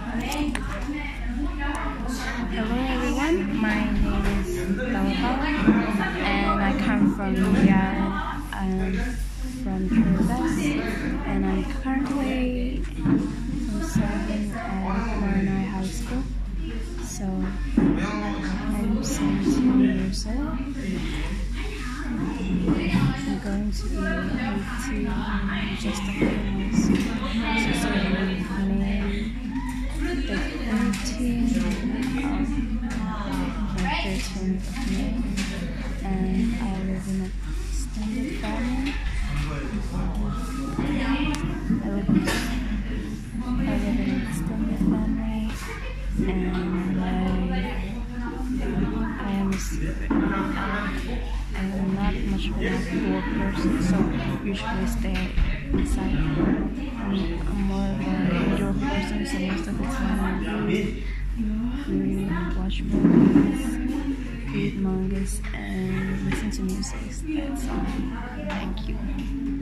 Hello everyone, my name is Dalapa and I come from India. I'm from Trinidad and I'm currently serving at Maranai High School. So I'm 17 years old. I'm going to be 18 just a few months. So starting May the 13th of the 13th of May and I live in an extended family. Um, I live in, I live in an extended family and I, am I am not much of a outdoor person so usually stay inside. Read watch movies, read mangas and listen to music. That's all. Thank you.